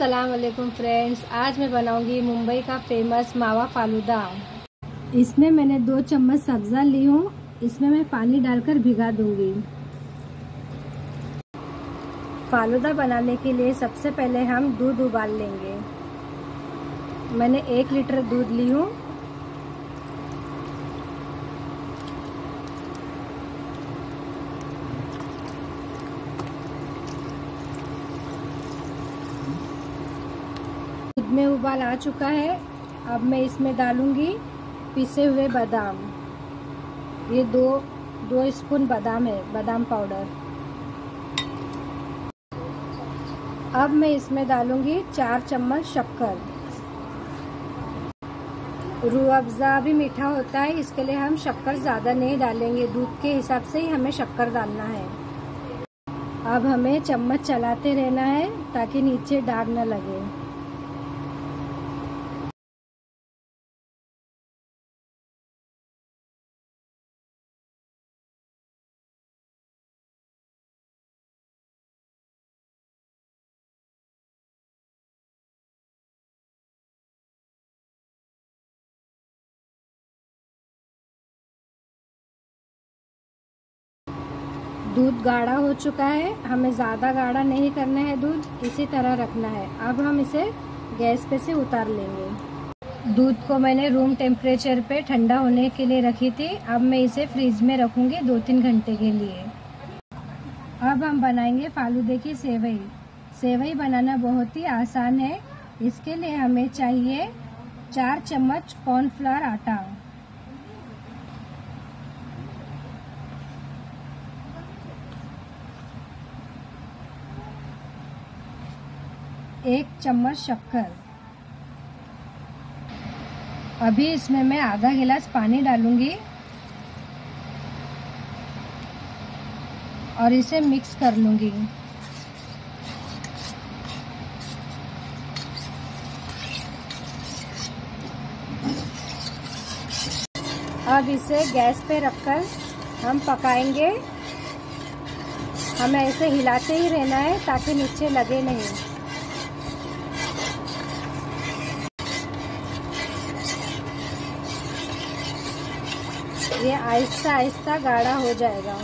वालेकुम फ्रेंड्स आज मैं बनाऊँगी मुंबई का फ़ेमस मावा फालूदा। इसमें मैंने दो चम्मच सब्जा ली हूँ। इसमें मैं पानी डालकर भिगा दूँगी। फालूदा बनाने के लिए सबसे पहले हम दूध उबाल लेंगे। मैंने एक लीटर दूध ली हूँ। में उबाल आ चुका है। अब मैं इसमें डालूँगी पिसे हुए बादाम। ये दो दो स्पून बादाम है, बादाम पाउडर। अब मैं इसमें डालूँगी चार चम्मच शक्कर। रू अफ़ज़ा भी मीठा होता है, इसके लिए हम शक्कर ज़्यादा नहीं डालेंगे। दूध के हिसाब से ही हमें शक्कर डालना है। अब हमें चम्मच चलाते रहना है ताकि नीचे दाग न लगे। दूध गाढ़ा हो चुका है। हमें ज़्यादा गाढ़ा नहीं करना है दूध, इसी तरह रखना है। अब हम इसे गैस पे से उतार लेंगे। दूध को मैंने रूम टेम्परेचर पे ठंडा होने के लिए रखी थी। अब मैं इसे फ्रिज में रखूँगी दो तीन घंटे के लिए। अब हम बनाएँगे फालूदे की सेवई। सेवई बनाना बहुत ही आसान है। इसके लिए हमें चाहिए चार चम्मच कॉर्नफ्लावर आटा। एक चम्मच शक्कर। अभी इसमें मैं आधा गिलास पानी डालूँगी और इसे मिक्स कर लूँगी। अब इसे गैस पे रखकर हम पकाएँगे। हमें ऐसे हिलाते ही रहना है ताकि नीचे लगे नहीं। ये आहिस्ता आहिस्ता गाढ़ा हो जाएगा।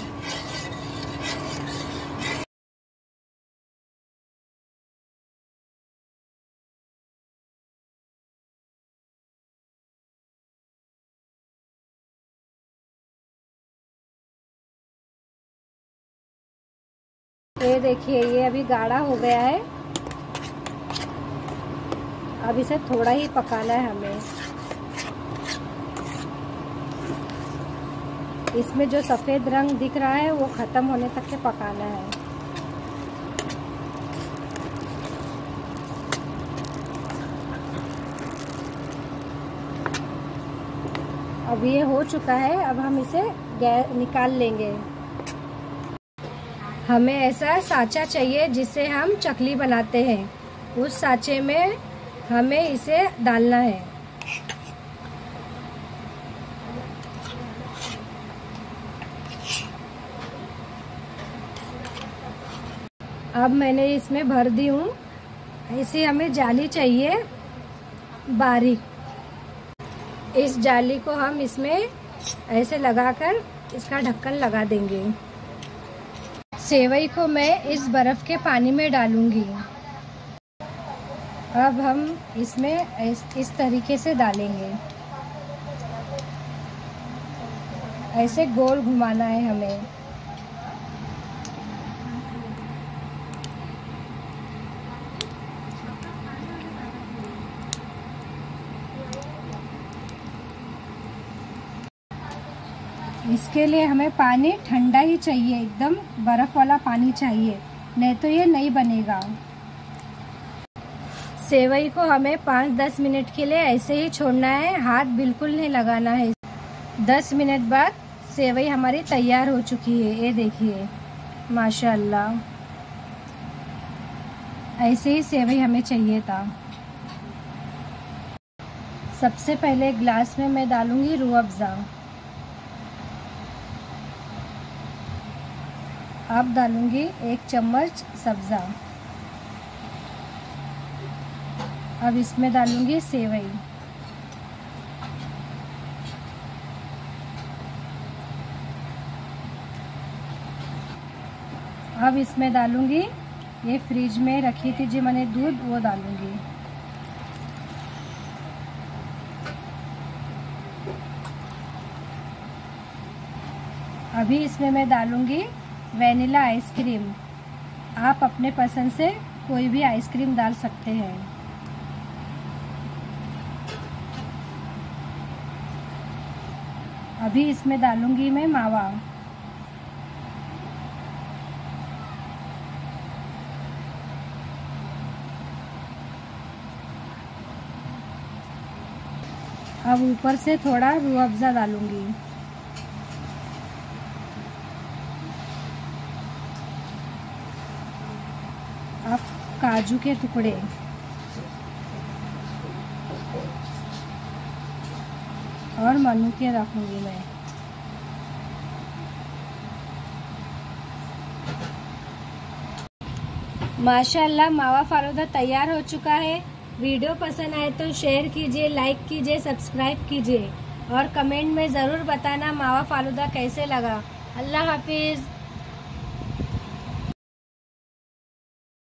ये देखिए, ये अभी गाढ़ा हो गया है। अब इसे थोड़ा ही पकाना है हमें। इसमें जो सफ़ेद रंग दिख रहा है, वो ख़त्म होने तक के पकाना है। अब ये हो चुका है, अब हम इसे निकाल लेंगे। हमें ऐसा साचा चाहिए, जिससे हम चकली बनाते हैं। उस साचे में हमें इसे डालना है। अब मैंने इसमें भर दी हूँ। ऐसे हमें जाली चाहिए बारीक। इस जाली को हम इसमें ऐसे लगाकर इसका ढक्कन लगा देंगे। सेवई को मैं इस बर्फ़ के पानी में डालूँगी। अब हम इसमें इस, इस तरीके से डालेंगे। ऐसे गोल घुमाना है हमें। इसके लिए हमें पानी ठंडा ही चाहिए, एकदम बर्फ़ वाला पानी चाहिए, नहीं तो ये नहीं बनेगा। सेवई को हमें पाँच दस मिनट के लिए ऐसे ही छोड़ना है, हाथ बिल्कुल नहीं लगाना है। दस मिनट बाद सेवई हमारी तैयार हो चुकी है, ये देखिए, माशाल्लाह। ऐसे ही सेवई हमें चाहिए था। सबसे पहले ग्लास में मैं डालूँगी रूह अफ़ज़ा। अब डालूँगी एक चम्मच सब्ज़ा। अब इसमें डालूँगी सेवई। अब इसमें डालूँगी, ये फ्रिज में रखी थी जो मैंने दूध, वो डालूँगी। अभी इसमें मैं डालूँगी वैनिला आइसक्रीम। आप अपने पसंद से कोई भी आइसक्रीम डाल सकते हैं। अभी इसमें डालूँगी मैं मावा। अब ऊपर से थोड़ा रू अफ़ज़ा डालूँगी अब काजू के टुकड़े। और मनु के रखूँगी मैं। माशाल्लाह, मावा फालूदा तैयार हो चुका है। वीडियो पसंद आए तो शेयर कीजिए लाइक कीजिए सब्सक्राइब कीजिए। और कमेंट में ज़रूर बताना मावा फालूदा कैसे लगा। अल्लाह हाफिज़।